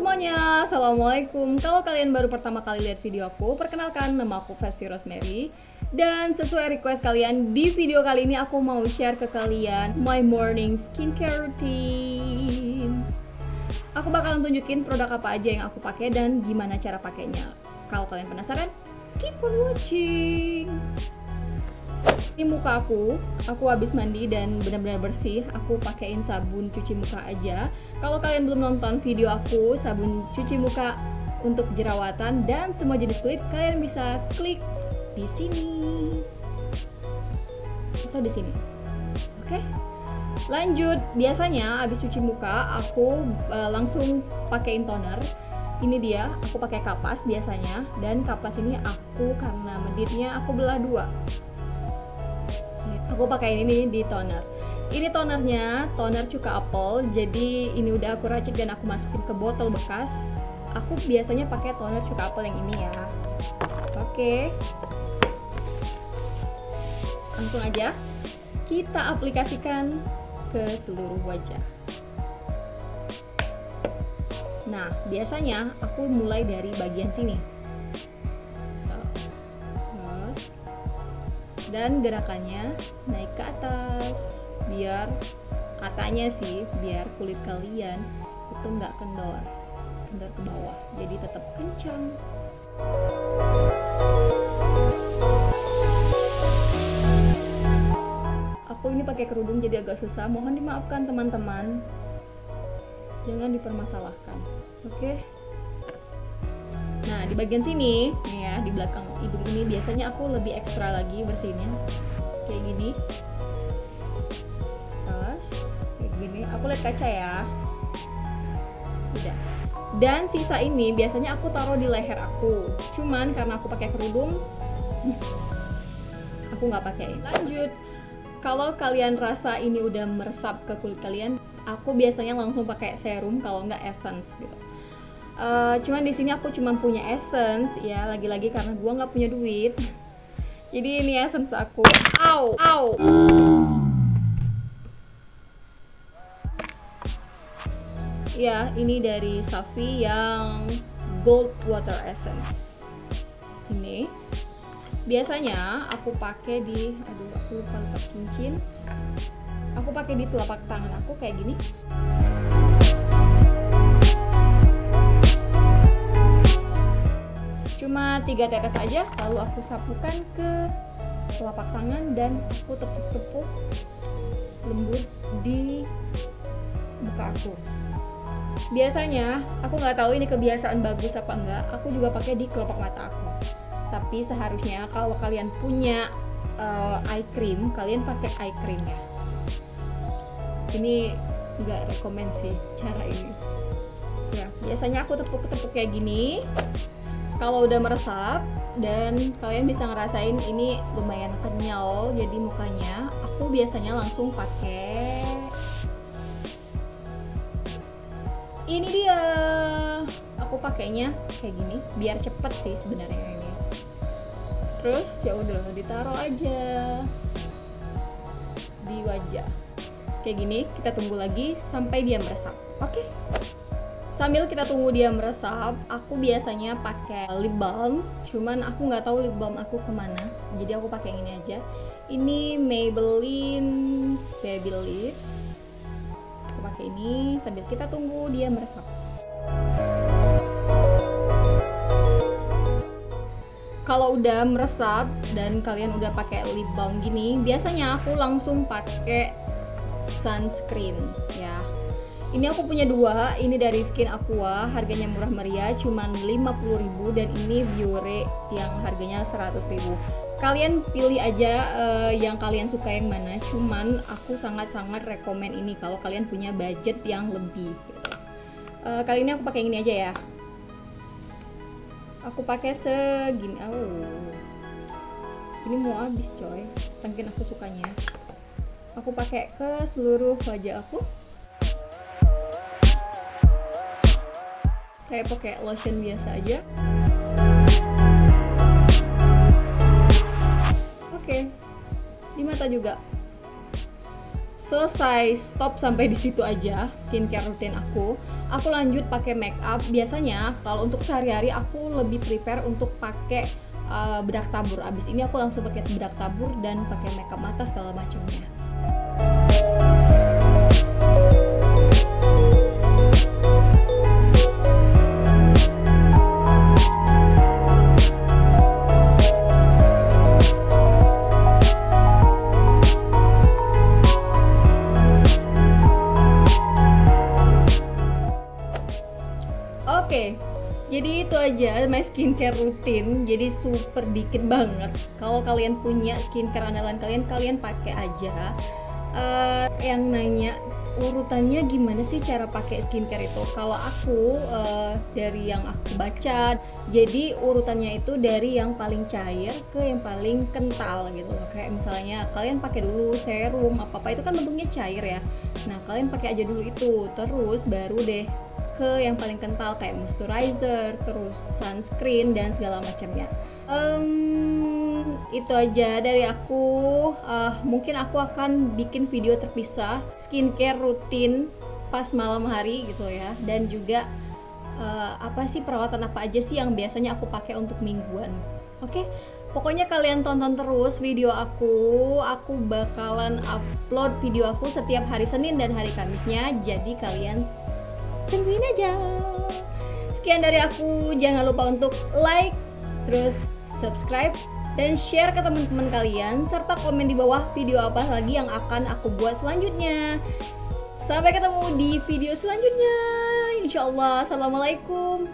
semuanya, Assalamualaikum. Kalau kalian baru pertama kali lihat video aku, perkenalkan nama aku Versi Rosemary. Dan sesuai request kalian, di video kali ini aku mau share ke kalian My morning skincare routine. Aku bakalan tunjukin produk apa aja yang aku pakai dan gimana cara pakainya. Kalau kalian penasaran, keep on watching ini muka aku, aku habis mandi dan benar-benar bersih. Aku pakaiin sabun cuci muka aja. Kalau kalian belum nonton video aku sabun cuci muka untuk jerawatan dan semua jenis kulit, kalian bisa klik di sini atau di sini. Oke. Lanjut, biasanya habis cuci muka aku uh, langsung pakaiin toner. Ini dia, aku pakai kapas biasanya dan kapas ini aku karena meditnya aku belah dua aku pakai ini di toner. Ini tonernya toner cuka apel. Jadi ini udah aku racik dan aku masukin ke botol bekas. Aku biasanya pakai toner cuka apel yang ini ya. Oke. Langsung aja kita aplikasikan ke seluruh wajah. Nah biasanya aku mulai dari bagian sini dan gerakannya naik ke atas. Biar katanya sih biar kulit kalian itu nggak kendor. Kendor ke bawah jadi tetap kencang. Aku ini pakai kerudung jadi agak susah. Mohon dimaafkan teman-teman. Jangan dipermasalahkan. Oke? okay? Di bagian sini, ya, di belakang hidung ini biasanya aku lebih ekstra lagi bersihnya. Kayak gini. Terus, kayak gini. Aku lihat kaca ya. Udah. Dan sisa ini biasanya aku taruh di leher aku. Cuman karena aku pakai kerudung, aku nggak pakai. Lanjut. Kalau kalian rasa ini udah meresap ke kulit kalian, aku biasanya langsung pakai serum kalau nggak essence gitu Uh, cuman di sini aku cuma punya essence ya lagi-lagi karena gua nggak punya duit. Jadi ini essence aku. Au, au. Ya, ini dari Safi yang Gold Water Essence. Ini biasanya aku pakai di aduh aku lupa cincin. Aku pakai di telapak tangan aku kayak gini. Tiga tetes aja lalu aku sapukan ke telapak tangan dan aku tepuk-tepuk lembut di muka aku. Biasanya aku nggak tahu ini kebiasaan bagus apa enggak aku juga pakai di kelopak mata aku. Tapi seharusnya kalau kalian punya uh, eye cream kalian pakai eye cream ya. Ini nggak rekomend sih cara ini. Ya biasanya aku tepuk-tepuk kayak gini kalau udah meresap dan kalian bisa ngerasain ini lumayan kenyal jadi mukanya aku biasanya langsung pakai ini dia. Aku pakainya kayak gini biar cepet sih sebenarnya ini. Terus ya udah ditaruh aja di wajah. Kayak gini kita tunggu lagi sampai dia meresap. Oke? okay? Sambil kita tunggu dia meresap aku biasanya pakai lip balm. Cuman aku nggak tahu lip balm aku ke mana. Jadi aku pakai ini aja. Ini Maybelline Baby Lips. Aku pakai ini sambil kita tunggu dia meresap. Kalau udah meresap dan kalian udah pakai lip balm gini biasanya aku langsung pakai sunscreen ya ini aku punya dua, ini dari Skin Aqua, harganya murah meriah, cuman 50.000 dan ini Biore yang harganya 100.000. Kalian pilih aja uh, yang kalian suka yang mana, cuman aku sangat-sangat rekomend ini kalau kalian punya budget yang lebih. Uh, kali ini aku pakai ini aja ya. Aku pakai segini. Oh. Ini mau habis, coy. Saking aku sukanya. Aku pakai ke seluruh wajah aku. Kayak pakai lotion biasa aja. Oke okay. di mata juga. Selesai stop sampai di situ aja skincare rutin aku. Aku lanjut pakai make up biasanya kalau untuk sehari-hari aku lebih prepare untuk pakai uh, bedak tabur. Abis ini aku langsung pakai bedak tabur dan pakai make up mata segala macamnya jadi itu aja my skincare rutin. Jadi super dikit banget. Kalau kalian punya skincare andalan kalian, kalian pakai aja. Uh, yang nanya urutannya gimana sih cara pakai skincare itu? Kalau aku uh, dari yang aku baca, jadi urutannya itu dari yang paling cair ke yang paling kental gitu. Kayak misalnya kalian pakai dulu serum apa apa itu kan bentuknya cair ya. Nah kalian pakai aja dulu itu, terus baru deh ke yang paling kental kayak moisturizer, terus sunscreen dan segala macamnya. Um, itu aja dari aku. Uh, mungkin aku akan bikin video terpisah skincare rutin pas malam hari gitu ya, dan juga uh, apa sih perawatan apa aja sih yang biasanya aku pakai untuk mingguan. Oke. Okay? Pokoknya kalian tonton terus video aku. Aku bakalan upload video aku setiap hari Senin dan hari Kamisnya. Jadi kalian tungguin aja sekian dari aku jangan lupa untuk like terus subscribe dan share ke teman-teman kalian serta komen di bawah video apa lagi yang akan aku buat selanjutnya. Sampai ketemu di video selanjutnya. Insyaallah assalamualaikum